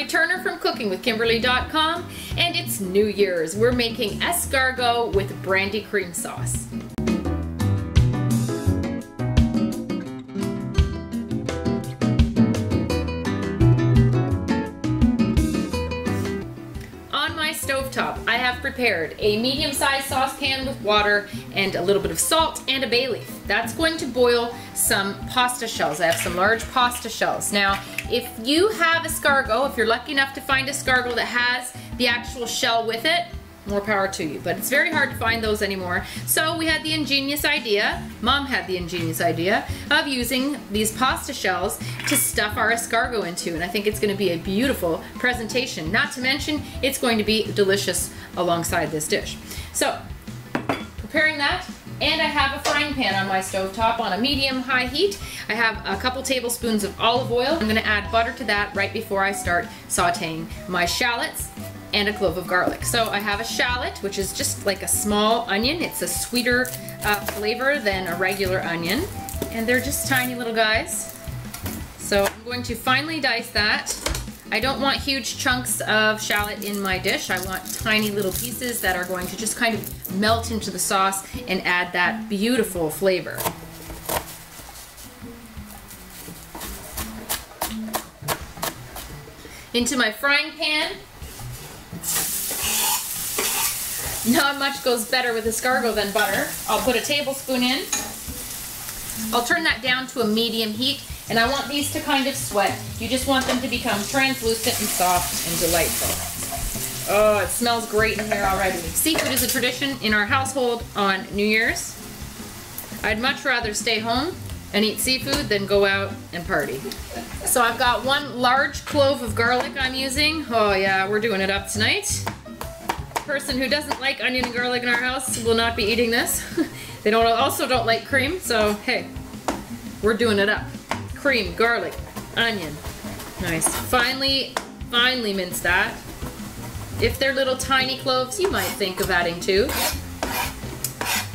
Kimberly Turner from cookingwithkimberly.com and it's New Year's. We're making escargot with brandy cream sauce. On my stovetop, I have prepared a medium-sized saucepan with water and a little bit of salt and a bay leaf. That's going to boil some pasta shells. I have some large pasta shells. Now, if you have escargot, if you're lucky enough to find escargot that has the actual shell with it, more power to you. But it's very hard to find those anymore. So we had the ingenious idea, mom had the ingenious idea, of using these pasta shells to stuff our escargot into. And I think it's gonna be a beautiful presentation. Not to mention, it's going to be delicious alongside this dish. So, preparing that, and I have a frying pan on my stove top on a medium high heat. I have a couple tablespoons of olive oil. I'm gonna add butter to that right before I start sauteing my shallots and a clove of garlic. So I have a shallot, which is just like a small onion. It's a sweeter uh, flavor than a regular onion. And they're just tiny little guys. So I'm going to finely dice that. I don't want huge chunks of shallot in my dish. I want tiny little pieces that are going to just kind of melt into the sauce and add that beautiful flavor. Into my frying pan, Not much goes better with escargot than butter. I'll put a tablespoon in. I'll turn that down to a medium heat and I want these to kind of sweat. You just want them to become translucent and soft and delightful. Oh, it smells great in here already. Seafood is a tradition in our household on New Year's. I'd much rather stay home and eat seafood than go out and party. So I've got one large clove of garlic I'm using. Oh yeah, we're doing it up tonight person who doesn't like onion and garlic in our house will not be eating this. they don't also don't like cream, so hey, we're doing it up. Cream, garlic, onion. Nice. Finely, finely mince that. If they're little tiny cloves, you might think of adding two.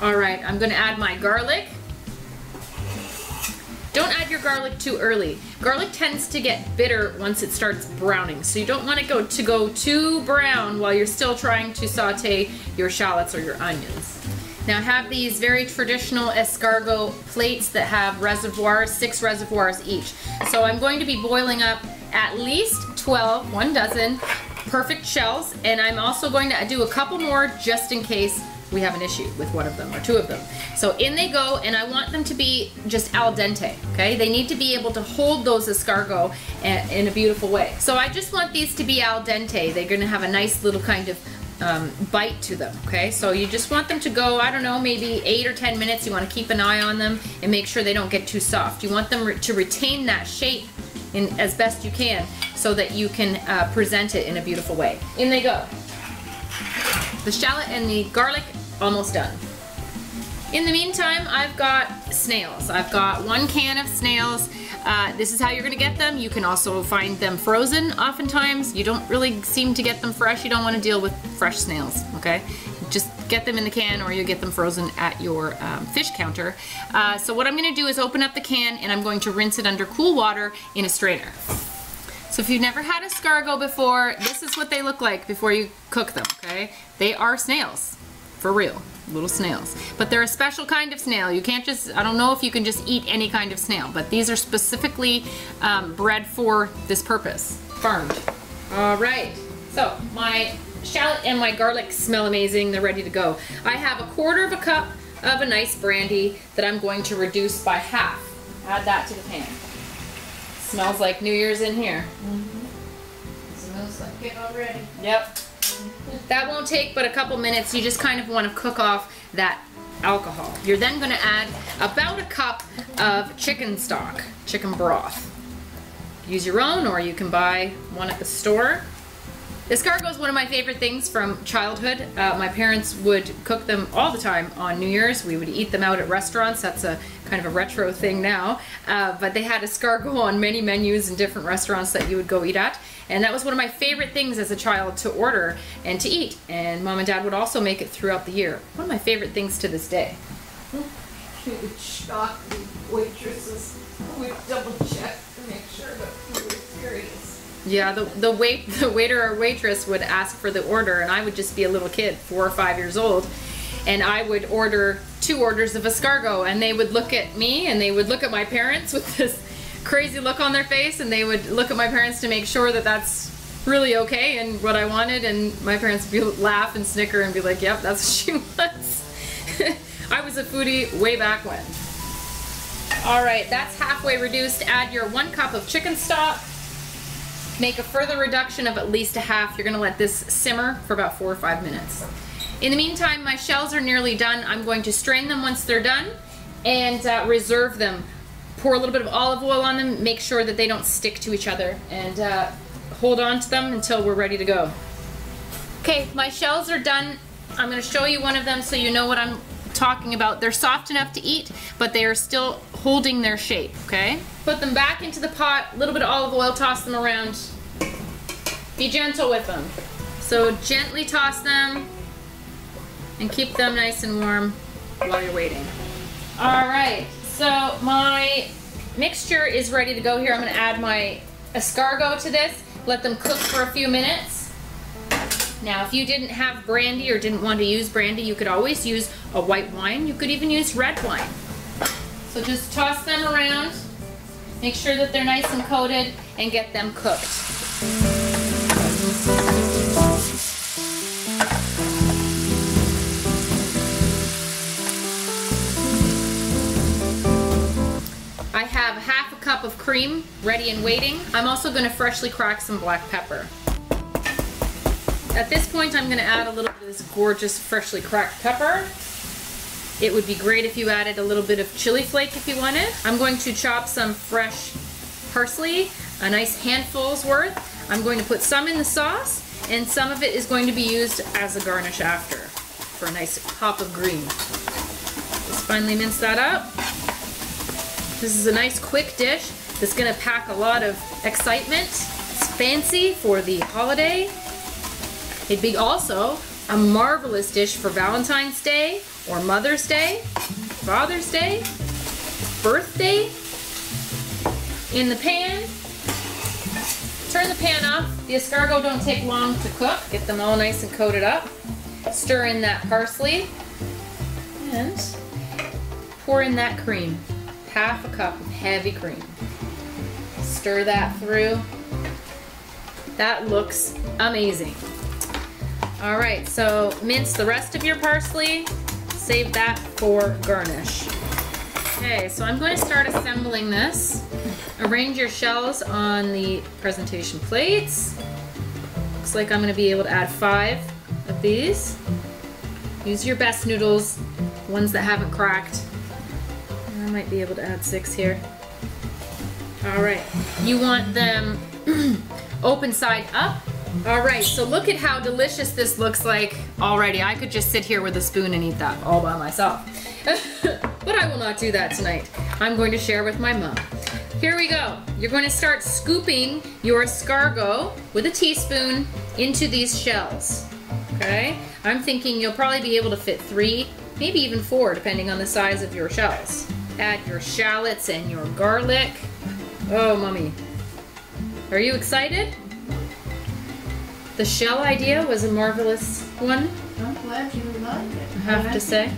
All right, I'm gonna add my garlic. Don't add your garlic too early. Garlic tends to get bitter once it starts browning, so you don't want to go to go too brown while you're still trying to saute your shallots or your onions. Now I have these very traditional escargot plates that have reservoirs, six reservoirs each. So I'm going to be boiling up at least 12, one dozen, perfect shells, and I'm also going to do a couple more just in case we have an issue with one of them or two of them. So in they go and I want them to be just al dente, okay? They need to be able to hold those escargot in a beautiful way. So I just want these to be al dente. They're gonna have a nice little kind of um, bite to them, okay? So you just want them to go, I don't know, maybe eight or 10 minutes. You wanna keep an eye on them and make sure they don't get too soft. You want them re to retain that shape in, as best you can so that you can uh, present it in a beautiful way. In they go. The shallot and the garlic almost done. In the meantime, I've got snails. I've got one can of snails. Uh, this is how you're gonna get them. You can also find them frozen oftentimes. You don't really seem to get them fresh. You don't wanna deal with fresh snails, okay? Just get them in the can or you get them frozen at your um, fish counter. Uh, so what I'm gonna do is open up the can and I'm going to rinse it under cool water in a strainer. So if you've never had escargot before, this is what they look like before you cook them, okay? They are snails for real little snails. But they're a special kind of snail. You can't just I don't know if you can just eat any kind of snail but these are specifically um, bred for this purpose farmed. All right. So my shallot and my garlic smell amazing. They're ready to go. I have a quarter of a cup of a nice brandy that I'm going to reduce by half. Add that to the pan. Smells like New Year's in here. Mm -hmm. smells like it already. Yep that won't take but a couple minutes. You just kind of want to cook off that alcohol. You're then going to add about a cup of chicken stock, chicken broth. Use your own or you can buy one at the store. Escargot is one of my favorite things from childhood. Uh, my parents would cook them all the time on New Year's. We would eat them out at restaurants. That's a kind of a retro thing now. Uh, but they had escargot on many menus in different restaurants that you would go eat at. And that was one of my favorite things as a child to order and to eat. And mom and dad would also make it throughout the year. One of my favorite things to this day. She would shock the waitresses. We'd double check to make sure that we were serious. Yeah, the the wait the waiter or waitress would ask for the order, and I would just be a little kid, four or five years old, and I would order two orders of escargot, and they would look at me, and they would look at my parents with this crazy look on their face, and they would look at my parents to make sure that that's really okay and what I wanted, and my parents would be, laugh and snicker and be like, "Yep, that's what she wants." I was a foodie way back when. All right, that's halfway reduced. Add your one cup of chicken stock. Make a further reduction of at least a half. You're gonna let this simmer for about four or five minutes. In the meantime, my shells are nearly done. I'm going to strain them once they're done and uh, reserve them. Pour a little bit of olive oil on them, make sure that they don't stick to each other, and uh, hold on to them until we're ready to go. Okay, my shells are done. I'm gonna show you one of them so you know what I'm talking about. They're soft enough to eat, but they are still holding their shape, okay? Put them back into the pot, a little bit of olive oil, toss them around. Be gentle with them. So gently toss them and keep them nice and warm while you're waiting. All right, so my mixture is ready to go here. I'm gonna add my escargot to this, let them cook for a few minutes. Now, if you didn't have brandy or didn't want to use brandy, you could always use a white wine. You could even use red wine. So just toss them around, make sure that they're nice and coated, and get them cooked. Half a cup of cream ready and waiting. I'm also going to freshly crack some black pepper. At this point, I'm going to add a little bit of this gorgeous freshly cracked pepper. It would be great if you added a little bit of chili flake if you wanted. I'm going to chop some fresh parsley, a nice handful's worth. I'm going to put some in the sauce, and some of it is going to be used as a garnish after for a nice pop of green. Just finely mince that up. This is a nice quick dish that's gonna pack a lot of excitement. It's fancy for the holiday. It'd be also a marvelous dish for Valentine's Day or Mother's Day, Father's Day, birthday. In the pan, turn the pan off. The escargot don't take long to cook. Get them all nice and coated up. Stir in that parsley and pour in that cream half a cup of heavy cream. Stir that through. That looks amazing. All right, so mince the rest of your parsley. Save that for garnish. Okay, so I'm going to start assembling this. Arrange your shells on the presentation plates. Looks like I'm going to be able to add five of these. Use your best noodles, ones that haven't cracked. I might be able to add six here. All right, you want them open side up. All right, so look at how delicious this looks like already. I could just sit here with a spoon and eat that all by myself. but I will not do that tonight. I'm going to share with my mom. Here we go. You're going to start scooping your escargot with a teaspoon into these shells. Okay? I'm thinking you'll probably be able to fit three, maybe even four, depending on the size of your shells. Add your shallots and your garlic. Oh, mommy. Are you excited? The shell idea was a marvelous one, I'm glad you liked it. I have to say.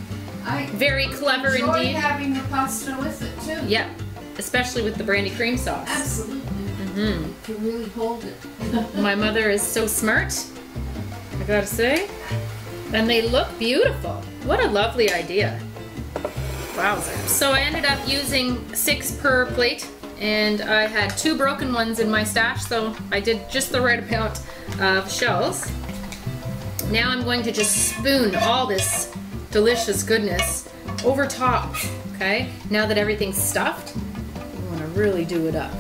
I Very clever enjoy indeed. having the pasta with it too. Yep, especially with the brandy cream sauce. Absolutely. Mm-hmm. To really hold it. My mother is so smart, I gotta say. And they look beautiful. What a lovely idea. So I ended up using six per plate and I had two broken ones in my stash, so I did just the right amount of shells. Now I'm going to just spoon all this delicious goodness over top, okay? Now that everything's stuffed, you wanna really do it up.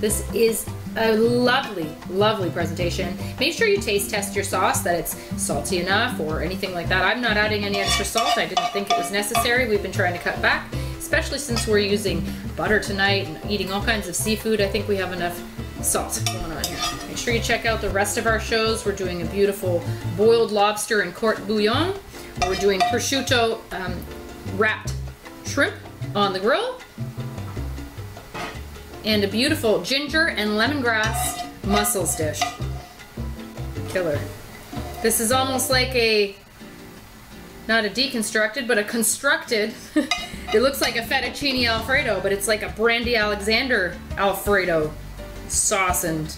This is a lovely, lovely presentation. Make sure you taste test your sauce, that it's salty enough or anything like that. I'm not adding any extra salt. I didn't think it was necessary. We've been trying to cut back, especially since we're using butter tonight and eating all kinds of seafood. I think we have enough salt going on here. Make sure you check out the rest of our shows. We're doing a beautiful boiled lobster and court bouillon. We're doing prosciutto um, wrapped shrimp on the grill and a beautiful ginger and lemongrass mussels dish. Killer. This is almost like a, not a deconstructed, but a constructed. it looks like a fettuccine alfredo, but it's like a brandy Alexander alfredo sauce and,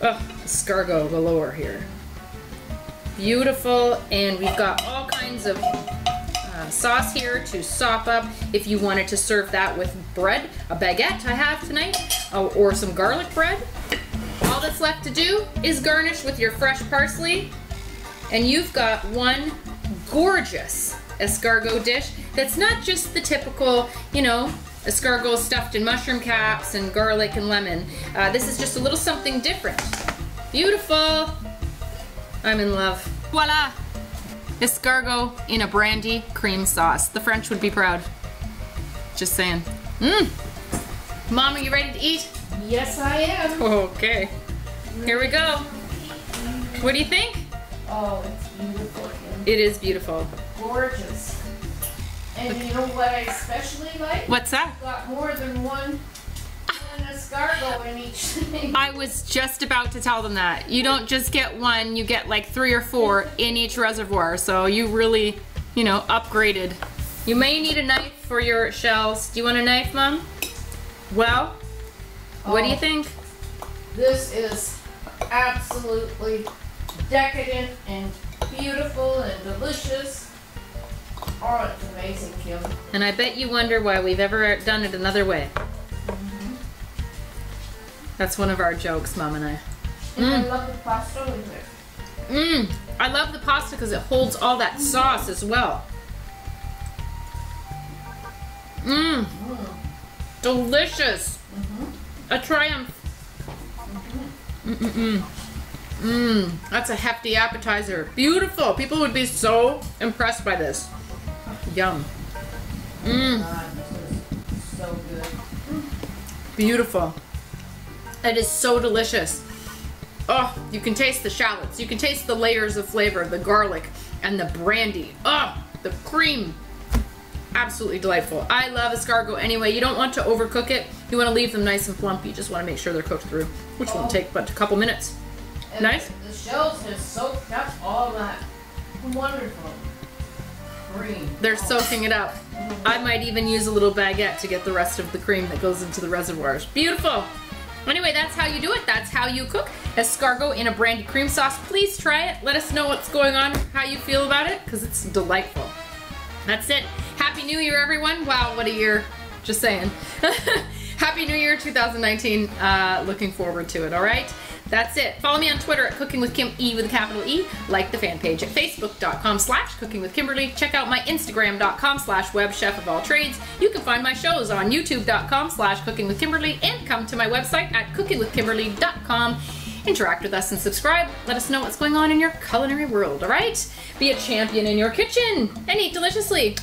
oh, escargot galore here. Beautiful, and we've got all kinds of sauce here to sop up if you wanted to serve that with bread, a baguette I have tonight, or some garlic bread. All that's left to do is garnish with your fresh parsley, and you've got one gorgeous escargot dish that's not just the typical, you know, escargot stuffed in mushroom caps and garlic and lemon. Uh, this is just a little something different. Beautiful. I'm in love. Voila! Escargot in a brandy cream sauce. The French would be proud. Just saying. Mmm. Mom, are you ready to eat? Yes, I am. Okay. Here we go. What do you think? Oh, it's beautiful. It is beautiful. Gorgeous. And you know what I especially like? What's that? Got more than one, escargot in each thing. I was just about to tell them that. You don't just get one, you get like three or four in each reservoir. So you really, you know, upgraded. You may need a knife for your shells. Do you want a knife, Mom? Well, what do you Oh. think? This is absolutely decadent and beautiful and delicious. Oh, it's amazing, Kim. And I bet you wonder why we've ever done it another way. That's one of our jokes, Mom and I. Mm. And I love the pasta with it. Mmm. I love the pasta because it holds all that sauce as well. Mmm. Delicious. Mm-hmm. A triumph. Mm-hmm. Mm-mm-mm. Mmm. That's a hefty appetizer. Beautiful. People would be so impressed by this. Yum. Mmm. God, so good. Beautiful. It is so delicious. Oh, you can taste the shallots. You can taste the layers of flavor, the garlic and the brandy. Oh, the cream. Absolutely delightful. I love escargot anyway. You don't want to overcook it. You want to leave them nice and plump. You just want to make sure they're cooked through, which won't take but a couple minutes. And Nice. The shells have soaked up all that wonderful cream. They're Oh, soaking it up. I might even use a little baguette to get the rest of the cream that goes into the reservoirs. Beautiful. Anyway, that's how you do it. That's how you cook escargot in a brandy cream sauce. Please try it. Let us know what's going on, how you feel about it, because it's delightful. That's it. Happy New Year, everyone. Wow, what a year. Just saying. Happy New Year 2019. Uh, looking forward to it, all right? That's it. Follow me on Twitter at Cooking with Kim E with a capital E. Like the fan page at facebook.com slash cooking with Kimberly. Check out my Instagram.com slash web chef of all trades. You can find my shows on youtube.com slash cooking with Kimberly and come to my website at cookingwithkimberly.com. Interact with us and subscribe. Let us know what's going on in your culinary world, all right? Be a champion in your kitchen and eat deliciously.